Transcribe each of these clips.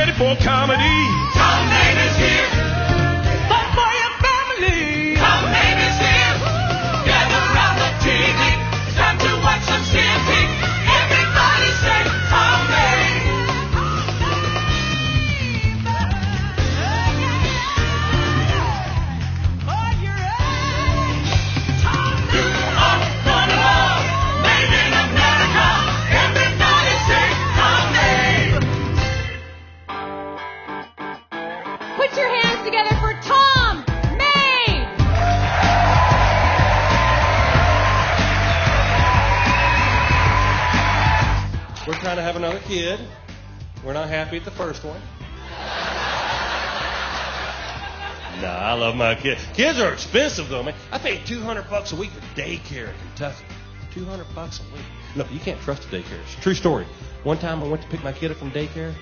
ready for comedy. Tom Maynard's here. Together for Tom Mabe. We're trying to have another kid. We're not happy at the first one. Nah, I love my kids. Kids are expensive though, man. I pay 200 bucks a week for daycare in Kentucky. 200 bucks a week. Look, you can't trust the daycare. It's a true story. One time I went to pick my kid up from daycare,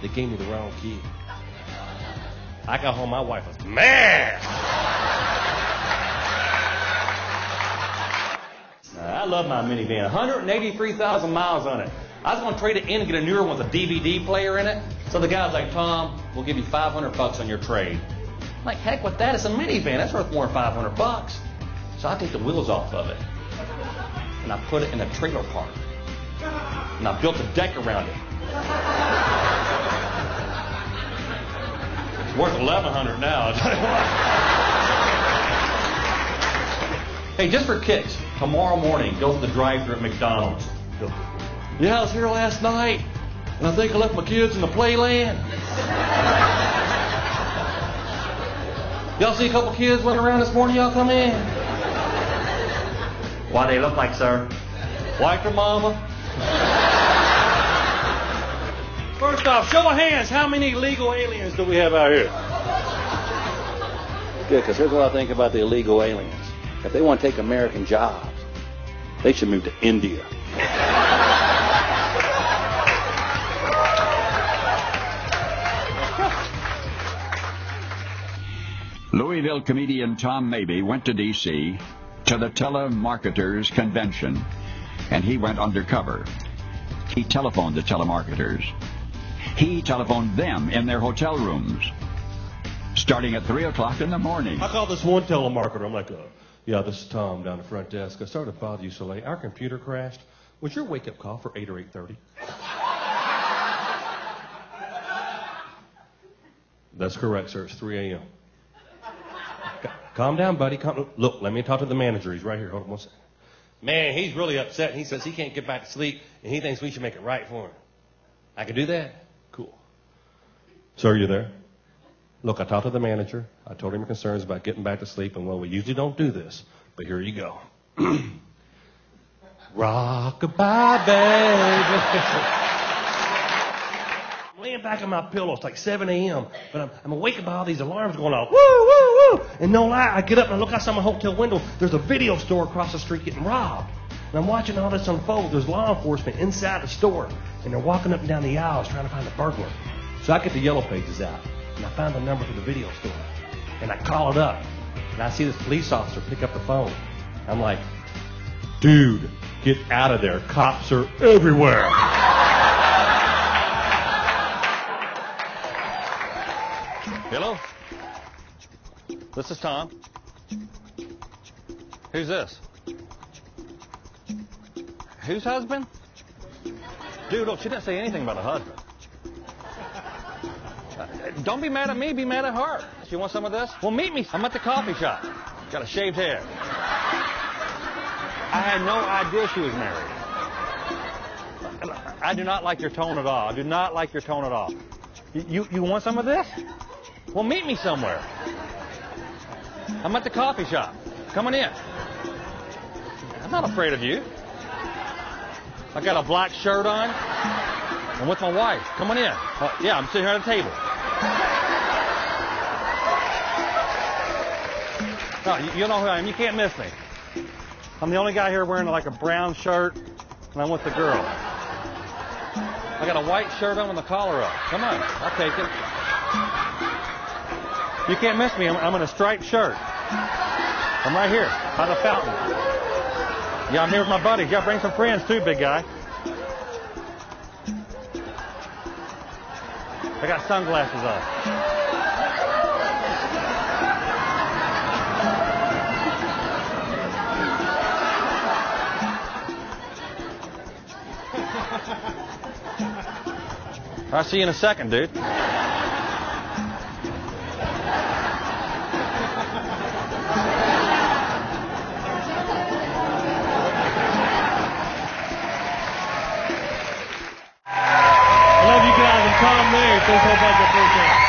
they gave me the wrong kid. I got home, my wife was mad. I love my minivan. 183,000 miles on it. I was going to trade it in and get a newer one with a DVD player in it. So the guy was like, Tom, we'll give you 500 bucks on your trade. I'm like, heck with that. It's a minivan. That's worth more than 500 bucks. So I take the wheels off of it. And I put it in a trailer park. And I built a deck around it. It's worth 1100 now. I'll tell you what. Hey, just for kicks, tomorrow morning, go to the drive-thru at McDonald's. Go, Yeah, I was here last night, and I think I left my kids in the playland. Y'all see a couple kids running around this morning? Y'all come in. Why they look like, sir? Like their mama. First off, show of hands, how many illegal aliens do we have out here? Good, because here's what I think about the illegal aliens. If they want to take American jobs, they should move to India. Louisville comedian Tom Mabe went to D.C. to the telemarketers convention, and he went undercover. He telephoned the telemarketers. He telephoned them in their hotel rooms, starting at 3 o'clock in the morning. I called this one telemarketer. I'm like, uh, yeah, this is Tom down the front desk. I started to bother you so late. Our computer crashed. Was your wake-up call for 8 or 8.30? That's correct, sir. It's 3 a.m. Calm down, buddy. Calm. Look, let me talk to the manager. He's right here. Hold on one second. Man, he's really upset. He says he can't get back to sleep, and he thinks we should make it right for him. I can do that? Sir, you there? Look, I talked to the manager. I told him your concerns about getting back to sleep, and well, we usually don't do this, but here you go. Rock-a-bye, baby. I'm laying back on my pillow. It's like 7 a.m., but I'm, I'm awake by all these alarms going off. Woo, woo, woo. And no lie, I get up and I look outside my hotel window. There's a video store across the street getting robbed. And I'm watching all this unfold. There's law enforcement inside the store, and they're walking up and down the aisles trying to find the burglar. So I get the yellow pages out, and I find the number for the video store. And I call it up, and I see this police officer pick up the phone. I'm like, dude, get out of there. Cops are everywhere. Hello? This is Tom. Who's this? Whose husband? Dude, look, she didn't say anything about a husband. Uh, Don't be mad at me, be mad at her. She want some of this? Well, meet me. I'm at the coffee shop. Got a shaved head. I had no idea she was married. I do not like your tone at all. I do not like your tone at all. You, you, you want some of this? Well, meet me somewhere. I'm at the coffee shop. Come on in. I'm not afraid of you. I got a black shirt on. I'm with my wife. Come on in. Uh, yeah, I'm sitting here at a table. No, you, know who I am. You can't miss me. I'm the only guy here wearing like a brown shirt, and I'm with the girl. I got a white shirt on with the collar up. Come on, I'll take it. You can't miss me. I'm, I'm in a striped shirt. I'm right here by the fountain. Yeah, I'm here with my buddies. Yeah, bring some friends too, big guy. I got sunglasses on. I'll see you in a second, dude. I love you guys and Tom Mayer. Thanks so much. I appreciate.